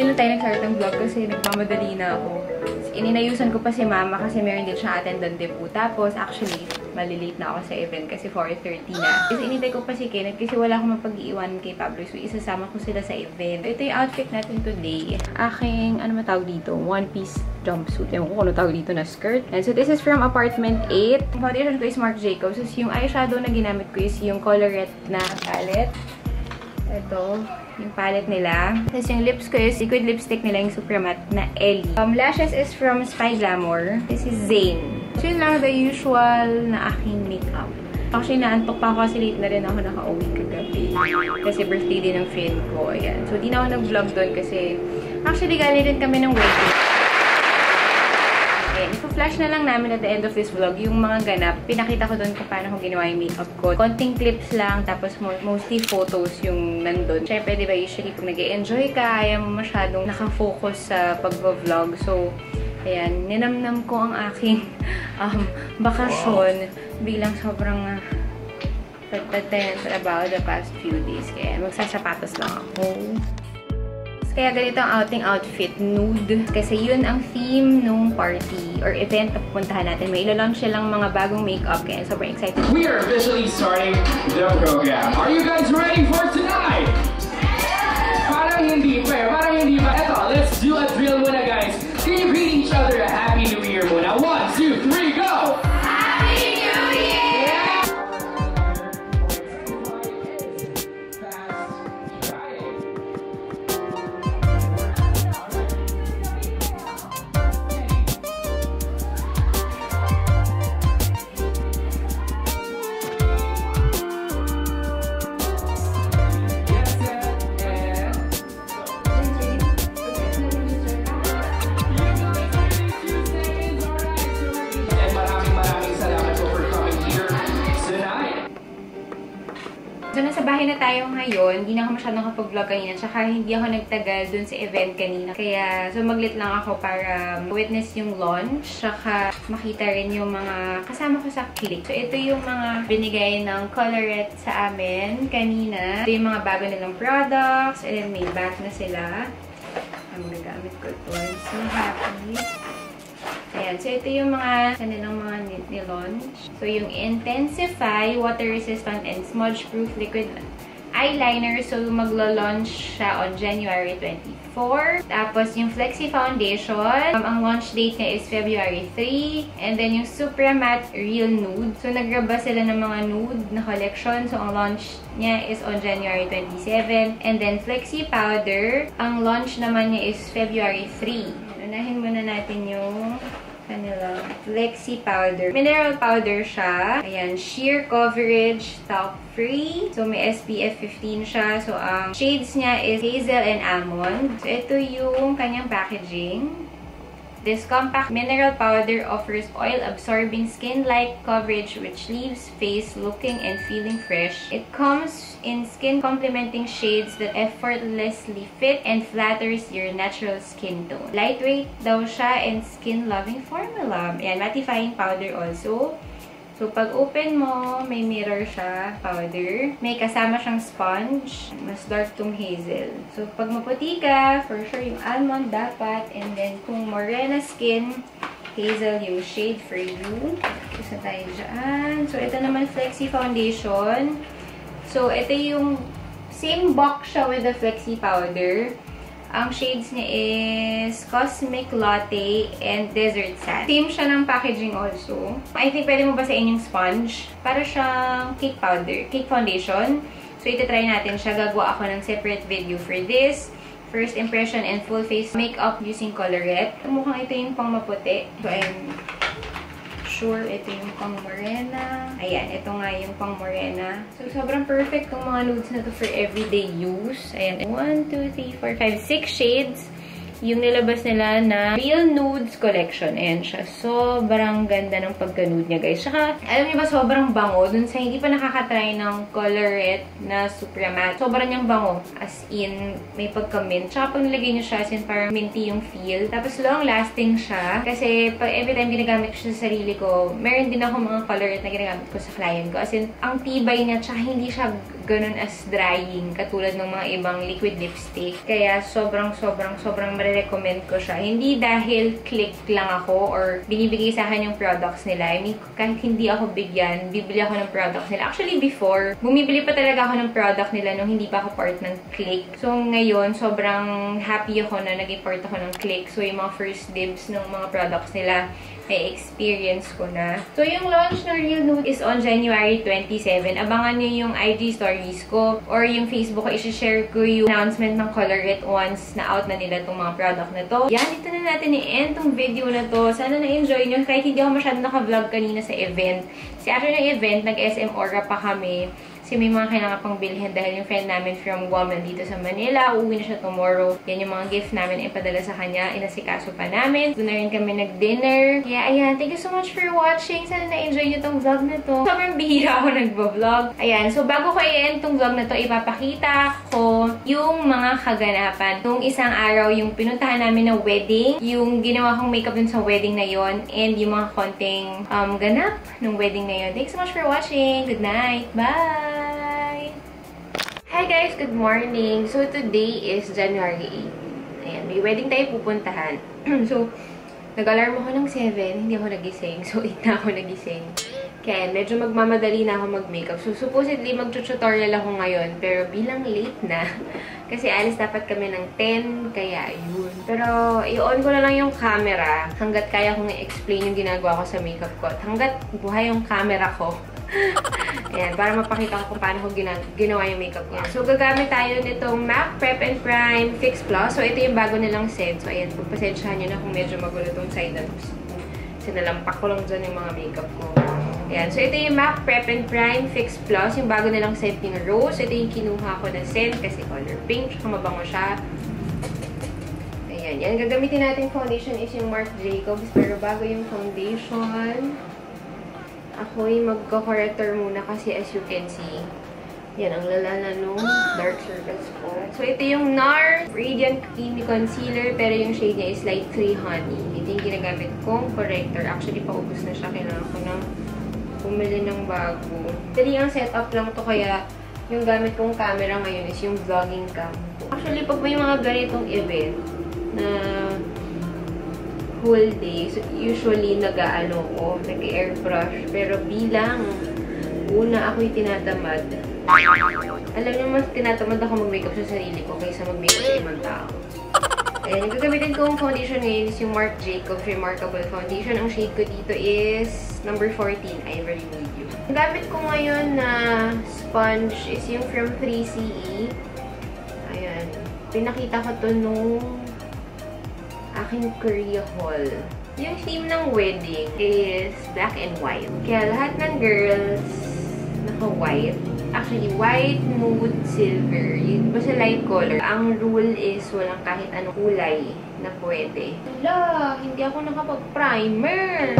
Ngayon lang tayo nag-start ng vlog kasi nagmamadali na ako. Ininayusan ko pa si mama kasi meron din siya attendante po. Tapos, actually, malilate na ako sa event kasi 4.30 na. Kasi inintay ko pa si Kenneth kasi wala akong mapag-iwan kay Pablo. So, isasama ko sila sa event. Ito yung outfit natin today. Aking, ano matawag dito? One piece jumpsuit. Ewan ko kung ano tawag dito na skirt. And so, this is from apartment 8. Yung foundation ko is Marc Jacobs. So, yung eyeshadow na ginamit ko is yung colorette na palette. Ito, yung palette nila. Tapos yung lips ko is liquid lipstick nila, yung super matte na Ellie. Um, lashes is from Spy Glamour. This is Zane. So yun lang the usual na aking makeup. Actually, naantok pa ako kasi late na rin ako naka-uwi kagabi. Kasi birthday din ng friend ko. Ayan. So, di na ako nag-vlog doon kasi actually galing din kami ng wedding. Ipo-flash na lang namin at the end of this vlog yung mga ganap. Pinakita ko doon kung paano ko ginawa yung makeup ko. Konting clips lang, tapos mostly photos yung nandun. Siyempre, di ba, usually pag nag enjoy ka, ayaw mo masyadong nakafocus sa pag-vlog. So, Ayan, ninamnam ko ang aking um, bakasyon bilang sobrang uh, pagtatayan sa trabaho the past few days. Kaya magsasapatos lang ako. Kaya ganito ang outing outfit, nude. Kasi yun ang theme nung party or event na pupuntahan natin. May ilo-launch silang mga bagong makeup kaya sobrang excited. We are officially starting the program. Are you guys ready tayo ngayon. Hindi na ako masyadong kapag-vlog kanina. Tsaka hindi ako nagtagal dun sa event kanina. Kaya, sumaglit lang ako para witness yung launch. Tsaka, makita rin yung mga kasama ko sa click. So, ito yung mga binigay ng Colorette sa amin kanina. Ito yung mga bago nilang products. And then, may bag na sila. Ang magagamit ko ito. I'm so happy. Ayan. So, ito yung mga kanilang mga ni-launch. So, yung Intensify, water-resistant and smudge-proof liquid eyeliner. So, maglo-launch siya on January 24. Tapos, yung Flexi Foundation. Um, ang launch date niya is February 3. And then, yung Supra Matte Real Nude. So, nagraba sila ng mga nude na collection. So, ang launch niya is on January 27. And then, Flexi Powder. Ang launch naman niya is February 3. Unahin muna natin yung kanilang Flexi Powder. Mineral powder siya. Ayan, sheer coverage, talc free. So, may SPF 15 siya. So, ang shades niya is hazel and almond. So, ito yung kanyang packaging. This compact mineral powder offers oil-absorbing skin-like coverage which leaves face looking and feeling fresh. It comes in skin-complementing shades that effortlessly fit and flatters your natural skin tone. Lightweight daw siya and skin-loving formula. Ayan, mattifying powder also. So, pag open mo, may mirror siya, powder. May kasama siyang sponge. Mas dark tong hazel. So, pag maputi ka, for sure yung almond dapat. And then, kung morena skin, hazel yung shade for you. Isa tayo dyan. So, ito naman Flexi Foundation. So, ito yung same box siya with the Flexi Powder. Ang shades niya is Cosmic Latte and Desert Sand. Same siya ng packaging also. I think pwede mo basahin yung sponge. Para siyang cake powder, cake foundation. So, ito-try natin siya. Gagawa ako ng separate video for this. First impression and full face makeup using Colorette. Mukhang ito yung pang maputi. So, I'm sure ito yung pang morena. Ayan, ito nga yung pang morena. So, sobrang perfect tong mga nudes na to for everyday use. Ayan, 1, 2, 3, 4, 5, 6 shades. Yung nilabas nila na Real Nudes Collection. Ayan siya. Sobrang ganda ng pagka-nude niya, guys. Tsaka, alam niyo ba, sobrang bango. Dun sa hindi pa nakakatry ng Colorette na Super Matte. Sobrang niyang bango. As in, may pagka-mint. Tsaka pag nilagay niyo siya, as in parang minty yung feel. Tapos long-lasting siya. Kasi pag every time ginagamit ko sa sarili ko, meron din ako mga Colorette na ginagamit ko sa client ko. As in, ang tibay niya, tsaka hindi siya ganun as drying, katulad ng mga ibang liquid lipstick. Kaya sobrang, sobrang, sobrang marirecommend ko siya. Hindi dahil click lang ako or binibigay sa akin yung products nila. I mean, kahit hindi ako bigyan, bibili ako ng products nila. Actually, before, bumibili pa talaga ako ng product nila nung hindi pa ako part ng click. So, ngayon, sobrang happy ako na naging part ako ng click. So, yung mga first dibs ng mga products nila, may experience ko na. So, yung launch ng Real Nude is on January 27. Abangan nyo yung IG stories ko or yung Facebook ko. I-share ko yung announcement ng Color It once na out na nila itong mga product na to. Yan, dito na natin i-end tong video na to. Sana na-enjoy nyo. Kahit hindi ako masyado naka-vlog kanina sa event. Kasi after ng event, nag-SM Aura pa kami. Kasi may mga kailangan pang bilhin dahil yung friend namin from Guam dito sa Manila. Uuwi na siya tomorrow. Yan yung mga gift namin ipadala sa kanya. Inasikaso pa namin. Doon na rin kami nag-dinner. Kaya ayan, thank you so much for watching. Sana na-enjoy nyo tong vlog na to. Sobrang bihira ako nagbo-vlog. Ayan, so bago ko i-end tong vlog na to, ipapakita ko yung mga kaganapan. Nung isang araw, yung pinuntahan namin na wedding, yung ginawa kong makeup dun sa wedding na yon and yung mga konting um, ganap ng wedding na yon. Thanks so much for watching. Good night. Bye! Hi guys! Good morning! So, today is January 8. Ayan, may wedding tayo pupuntahan. so, nag-alarm ako ng 7, hindi ako nagising. So, 8 na ako nagising. Kaya, medyo magmamadali na ako mag-makeup. So, supposedly, mag-tutorial ako ngayon. Pero, bilang late na, kasi alis dapat kami ng 10, kaya yun. Pero, i-on ko na lang yung camera hanggat kaya kong i-explain yung ginagawa ko sa makeup ko. At hanggat buhay yung camera ko, Ayan, para mapakita ko kung paano ko gina ginawa yung makeup ko. So, gagamit tayo nitong MAC Prep and Prime Fix Plus. So, ito yung bago nilang set. So, ayan, pagpasensyahan nyo na kung medyo magulo itong side na Sinalampak ko lang dyan yung mga makeup ko. Ayan. So, ito yung MAC Prep and Prime Fix Plus. Yung bago nilang scent yung Rose. Ito yung kinuha ko na scent kasi color pink. Tsaka mabango siya. Ayan. Yan. Gagamitin natin foundation is yung Marc Jacobs. Pero bago yung foundation, ako'y magko-corrector muna kasi as you can see, yan, ang lala na nung dark circles ko. So, ito yung NARS Radiant Creamy Concealer, pero yung shade niya is Light 3 Honey. Ito yung ginagamit kong corrector. Actually, paubos na siya. Kailangan ko nang bumili ng bago. Dali ang setup lang to kaya yung gamit kong camera ngayon is yung vlogging cam. Actually, pag may mga ganitong event na whole day, so usually nag-ano ko, nag-airbrush. Pero bilang una ako'y tinatamad, alam niyo, mas tinatamad ako mag-makeup sa sarili ko kaysa mag-makeup sa ibang tao. Ayan, yung gagamitin kong foundation ngayon is yung Marc Jacobs Remarkable Foundation. Ang shade ko dito is number 14, Ivory Medium. Ang gamit ko ngayon na sponge is yung from 3CE. Ayan. Pinakita ko to nung aking Korea haul. Yung theme ng wedding is black and white. Kaya lahat ng girls naka-white. Actually, white, nude, silver. Yun, basta light color. Ang rule is walang kahit anong kulay na pwede. Hala, hindi ako nakapag-primer.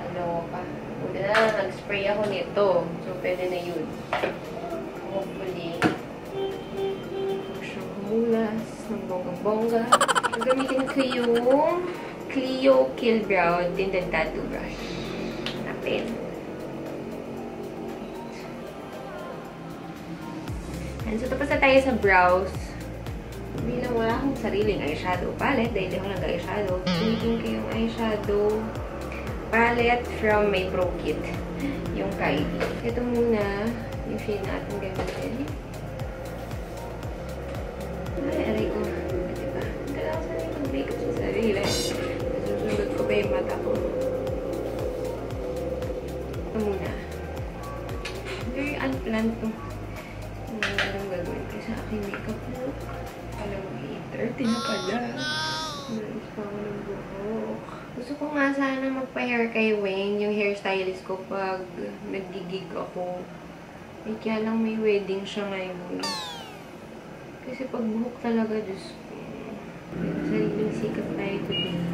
Naloka. Wala na, nag-spray ako nito. So, pwede na yun. Hopefully, bulas ng bonggang-bongga. Gagamitin ko yung Clio Kill Brow Tinted Tattoo Brush na pen. And so, tapos na tayo sa brows. Bilang wala akong sariling eyeshadow palette dahil ako nag-eyeshadow. Pilitin ko yung eyeshadow palette from my Pro Kit. Yung Kylie. Ito muna yung shade natin gamitin. Nasusunod ko pa yung mata ko. Ito muna. Very unplanned to. Ano lang gagawin ko sa aking makeup look. Alam mo, 8.30 na pala. Nalis pa ako ng buhok. Gusto ko nga sana magpa-hair kay Wayne, yung hairstylist ko pag nagigig ako. Eh, kaya lang may wedding siya ngayon. Kasi pag buhok talaga, Diyos ko. Sariling sikap tayo today.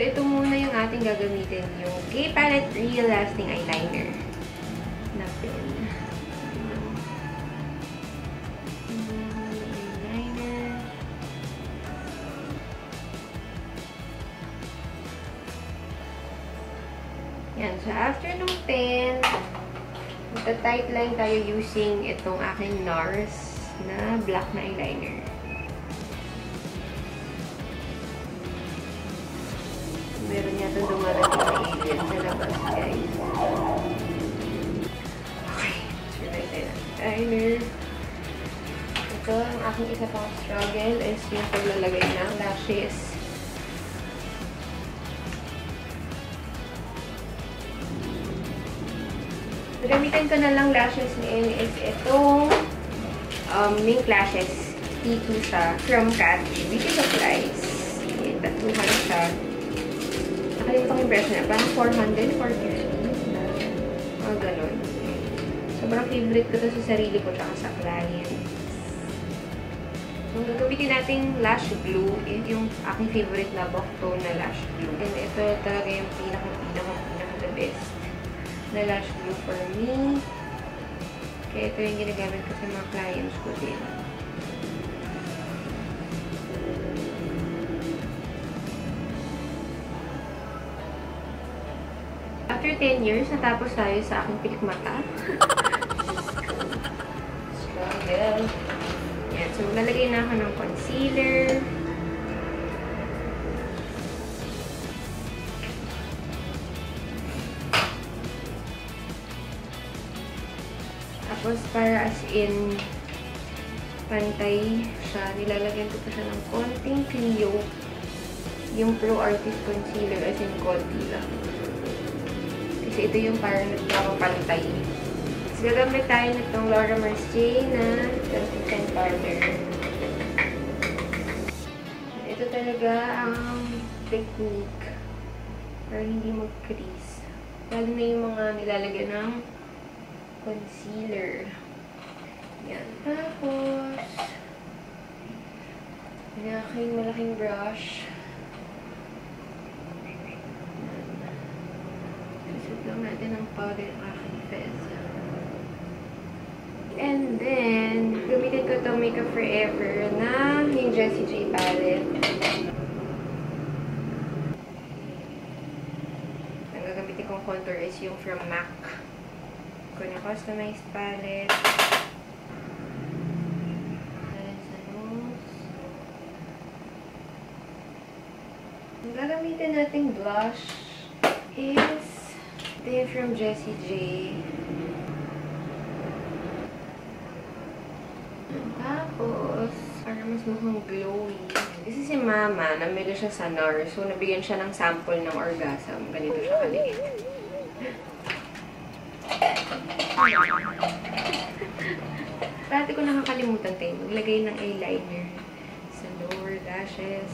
So, ito muna yung ating gagamitin. Yung Gay Palette Real Lasting Eyeliner. Na pen. Yan. So, after nung pen, magta-tight line tayo using itong aking NARS na black na eyeliner. Meron yata dumarating na alien sa labas, guys. Okay. Survey tayo ng eyeliner. Ito, ang aking isa pang struggle is yung paglalagay ng lashes. Gamitin ko na lang lashes ngayon is itong um, Mink Lashes. T2 siya from Cat Beauty Supplies. Okay, tatluhan siya. Ko yung price niya. Parang 400, 450. Mga ganun. Sobrang favorite ko to sa sarili ko tsaka sa clients. So, gagamitin nating lash glue is yung aking favorite na Bock Tone na lash glue. And ito talaga yung pinaka, pinaka, pinaka the best na lash glue for me. Kaya ito yung ginagamit ko sa mga clients ko din. After 10 years, natapos tayo sa aking pilikmata. Struggle. Yan. So, maglalagay na ako ng concealer. Tapos, para as in, pantay siya, nilalagyan ko pa siya ng konting Clio. Yung Pro Artist Concealer, as in, konti lang. Kasi ito yung parang nagpapapantay. Tapos, gagamit tayo nitong Laura Mercier na Translucent Powder. Ito talaga ang technique para hindi mag-crease. Lalo na yung mga nilalagyan ng concealer. Yan. Tapos, yung aking malaking brush. Lang natin ang powder ng aking fez. And then, gamitin ko to Makeup Forever na yung Jessie J palette. Ang gagamitin kong contour is yung from MAC ko customized palette. Ang gagamitin nating blush is ito from Jessie J. Tapos, para mas mukhang glowy. This is si Mama. Namili siya sa NARS. So, nabigyan siya ng sample ng orgasm. Ganito siya kaliit. Dati ko nakakalimutan tayo maglagay ng eyeliner sa lower lashes.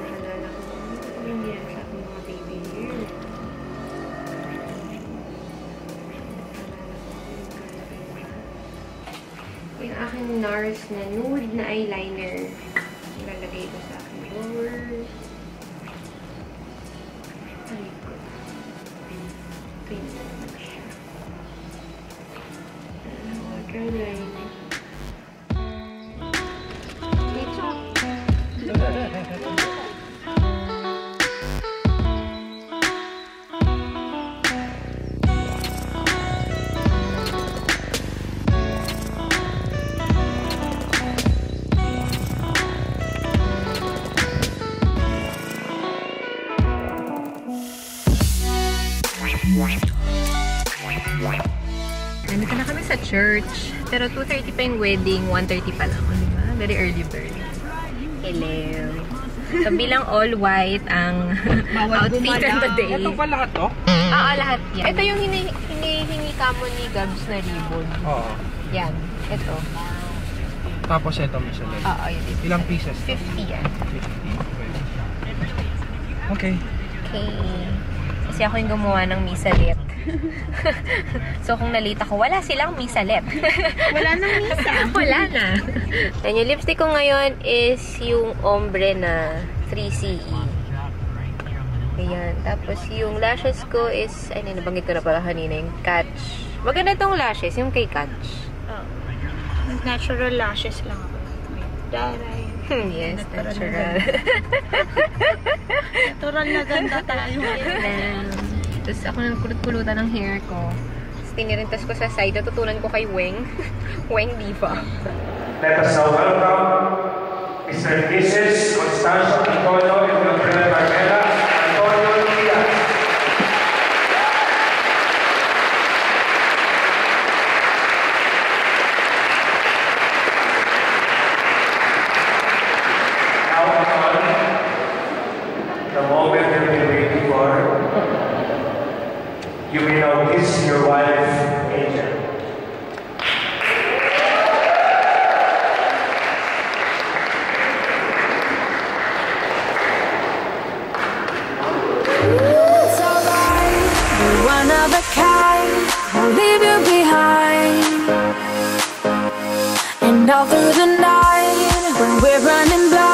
Naalala ko, hindi lang sa aking aking NARS na nude na eyeliner. Ilalagay ko sa aking lower. Church. Pero 2.30 pa yung wedding, 1.30 pa lang. Very early bird. Hello. So, bilang all white ang outfit of the day. Ito pa lahat to? Oo, lahat yan. Ito yung hini- hinihingi ka mo ni Gabs na ribbon. Oo. Yan. Ito. Tapos ito may sulit. Oo, yun. is- Ilang pieces? 50 yan. 50. Okay. Okay. Kasi ako yung gumawa ng misalet. so, kung nalita ko, wala silang misalet. Wala nang misa. wala na. And yung lipstick ko ngayon is yung ombre na 3CE. Ayan. Tapos yung lashes ko is, ay, nabanggit ko na pala kanina yung catch. Maganda tong lashes, yung kay catch. Oh. Natural lashes lang ako. Daray. yes, Natural natural. Natural na ganda tayo. Tapos ako nang kulot-kulutan ng hair ko. Tapos tinirintas ko sa side. Natutunan ko kay Weng. Weng Diva. Let us now welcome Mr. Mrs. Constancio Antonio and Wilfredo Carmela And through the night when we're running blind.